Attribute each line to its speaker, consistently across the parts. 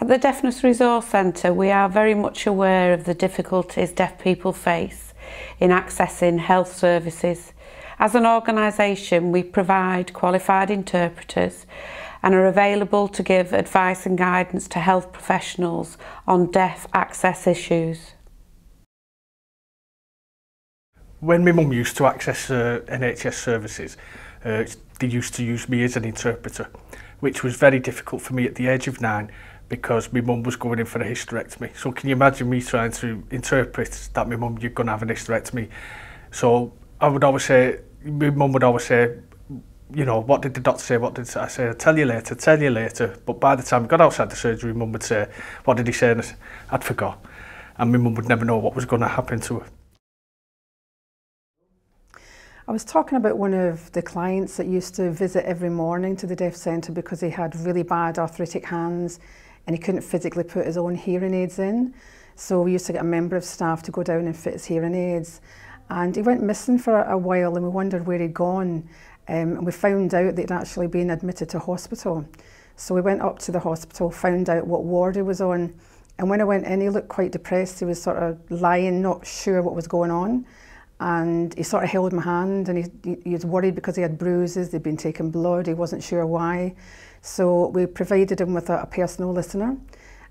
Speaker 1: At the Deafness Resource Centre, we are very much aware of the difficulties deaf people face in accessing health services. As an organisation, we provide qualified interpreters and are available to give advice and guidance to health professionals on deaf access issues.
Speaker 2: When my mum used to access uh, NHS services, uh, they used to use me as an interpreter, which was very difficult for me at the age of nine because my mum was going in for a hysterectomy. So can you imagine me trying to interpret that my mum, you're going to have an hysterectomy? So I would always say, my mum would always say, you know, what did the doctor say? What did I say? I'll tell you later, tell you later. But by the time I got outside the surgery, mum would say, what did he say? And I'd forgot. And my mum would never know what was going to happen to her.
Speaker 3: I was talking about one of the clients that used to visit every morning to the Deaf Centre because he had really bad arthritic hands and he couldn't physically put his own hearing aids in. So we used to get a member of staff to go down and fit his hearing aids. And he went missing for a while and we wondered where he'd gone. Um, and we found out that he'd actually been admitted to hospital. So we went up to the hospital, found out what ward he was on. And when I went in, he looked quite depressed. He was sort of lying, not sure what was going on. And he sort of held my hand and he, he was worried because he had bruises, they'd been taking blood, he wasn't sure why. So we provided him with a, a personal listener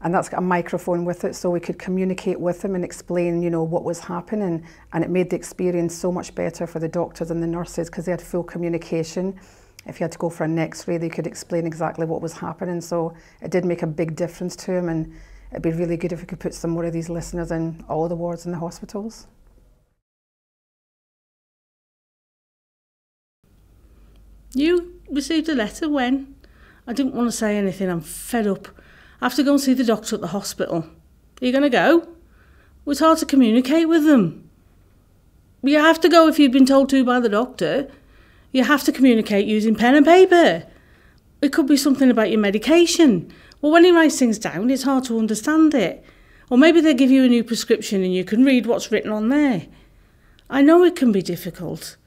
Speaker 3: and that's got a microphone with it so we could communicate with him and explain you know what was happening. And it made the experience so much better for the doctors and the nurses because they had full communication. If you had to go for an x-ray they could explain exactly what was happening. So it did make a big difference to him and it'd be really good if we could put some more of these listeners in all the wards in the hospitals
Speaker 4: You received a letter when? I didn't want to say anything, I'm fed up. I have to go and see the doctor at the hospital. Are you going to go? Well, it's hard to communicate with them. You have to go if you've been told to by the doctor. You have to communicate using pen and paper. It could be something about your medication. Well, when he writes things down, it's hard to understand it. Or maybe they give you a new prescription and you can read what's written on there. I know it can be difficult.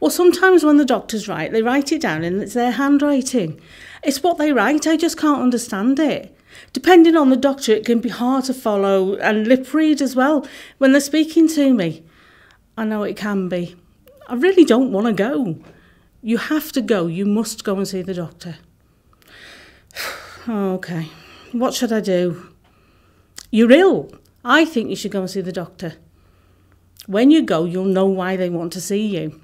Speaker 4: Or sometimes when the doctors write, they write it down and it's their handwriting. It's what they write, I just can't understand it. Depending on the doctor, it can be hard to follow and lip read as well when they're speaking to me. I know it can be. I really don't want to go. You have to go. You must go and see the doctor. okay. What should I do? You're ill. I think you should go and see the doctor. When you go, you'll know why they want to see you.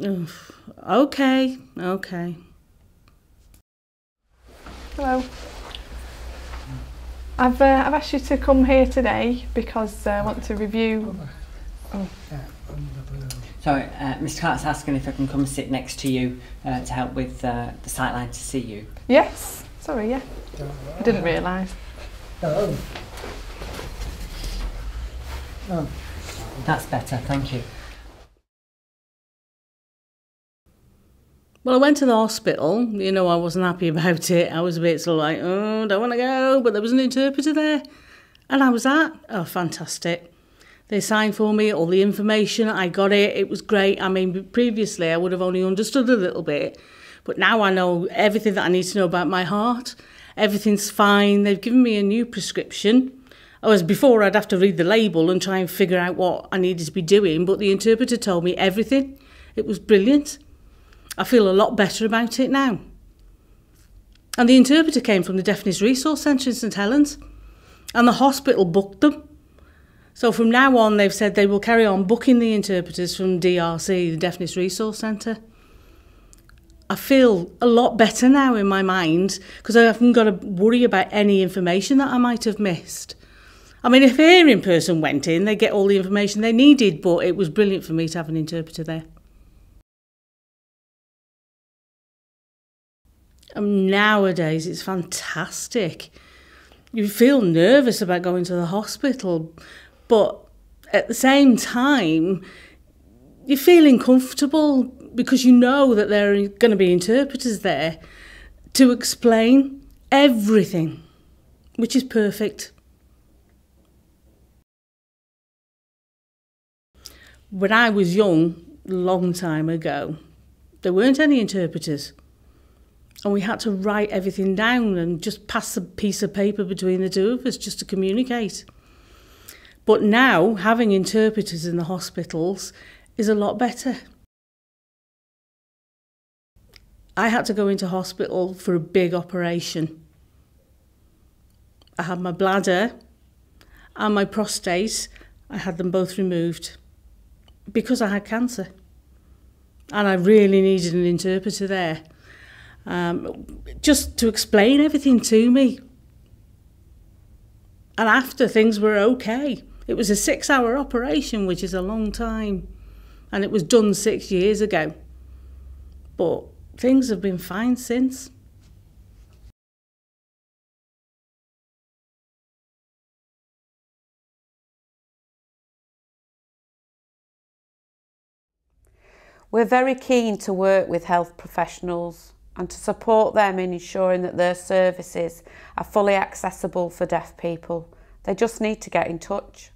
Speaker 4: Okay, okay.
Speaker 5: Hello. I've, uh, I've asked you to come here today because uh, I want to review... Oh.
Speaker 6: Sorry, uh, Mr Cart's asking if I can come sit next to you uh, to help with uh, the sightline to see you.
Speaker 5: Yes, sorry, yeah. I didn't realise.
Speaker 6: Hello. Oh, that's better, thank you.
Speaker 4: Well, I went to the hospital. You know, I wasn't happy about it. I was a bit sort of like, oh, don't want to go. But there was an interpreter there. And I was at, oh, fantastic. They signed for me all the information. I got it. It was great. I mean, previously I would have only understood a little bit. But now I know everything that I need to know about my heart. Everything's fine. They've given me a new prescription. Oh, Whereas before I'd have to read the label and try and figure out what I needed to be doing. But the interpreter told me everything. It was brilliant. I feel a lot better about it now. And the interpreter came from the Deafness Resource Centre in St Helens, and the hospital booked them. So from now on, they've said they will carry on booking the interpreters from DRC, the Deafness Resource Centre. I feel a lot better now in my mind because I haven't got to worry about any information that I might have missed. I mean, if a hearing person went in, they get all the information they needed, but it was brilliant for me to have an interpreter there. Um, nowadays, it's fantastic. You feel nervous about going to the hospital, but at the same time, you're feeling comfortable because you know that there are going to be interpreters there to explain everything, which is perfect. When I was young, long time ago, there weren't any interpreters. and we had to write everything down and just pass a piece of paper between the two of us just to communicate. But now, having interpreters in the hospitals is a lot better. I had to go into hospital for a big operation. I had my bladder and my prostate, I had them both removed because I had cancer. And I really needed an interpreter there. Um, just to explain everything to me. And after things were okay, it was a six hour operation, which is a long time. And it was done six years ago. But things have been fine since.
Speaker 1: We're very keen to work with health professionals and to support them in ensuring that their services are fully accessible for deaf people. They just need to get in touch.